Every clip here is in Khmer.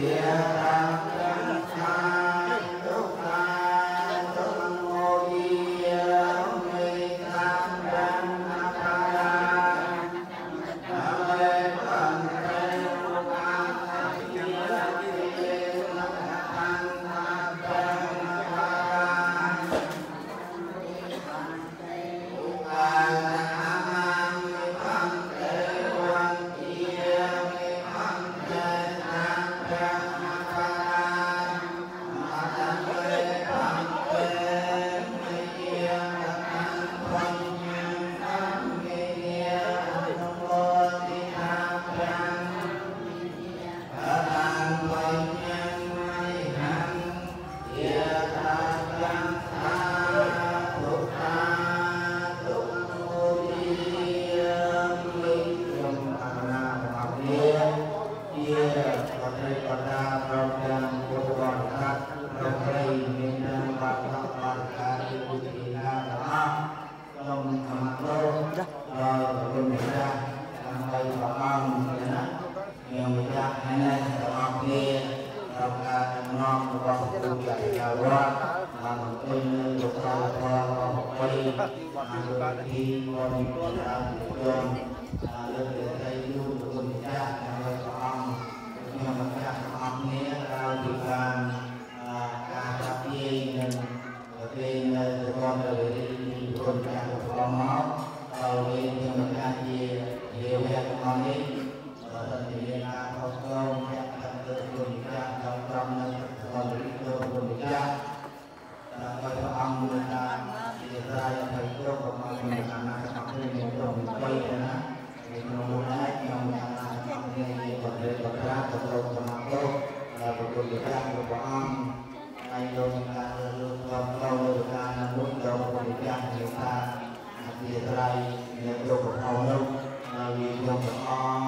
Yeah. เราอาจมองว่าคุณใหญ่เราว่าเราเป็นลูกค้าพอไปเราเป็นที่บริการเรื่องเดินយ៉ាងជាថាអធិត្រ័យមានគ្រប់ប្រអប់នោះហើយខ្ញុំទាំងអស់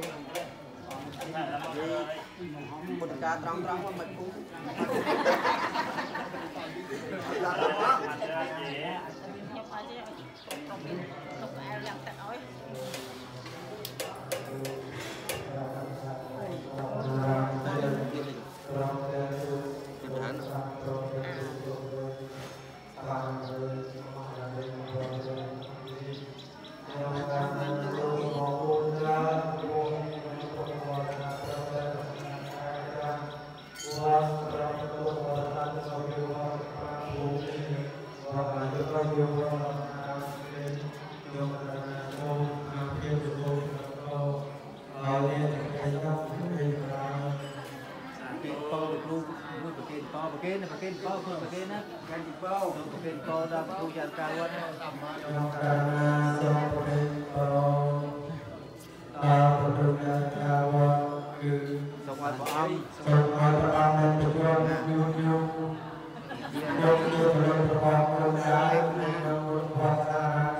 មុនការត្រង់ត្រង់មិនគូឡាឡាមកខ្ញុំអត់ទេខ្ញុំមានទុកអែលយ៉ាងទឹកអើយបានមួយប្រគេនពរប្រគេនប្រគេនពរខ្លួនប្រគេនណាប្រគេនពរប្រគេនពរដល់គ្រូចាត់ការវត្តណាសម្មាសម្ពុទ្ធសូមប្រគេនពរដល់គ្រូចាត់ការវត្តគឺសូមឲ្យព្រះអង្គសូមឲ្យព្រះអង្គមានជួនណាយូរយូរយកជាប្រយោជន៍របស់ខ្លួនដែរក្នុងវត្តសារា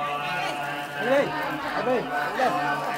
Đi đi. Đi đi.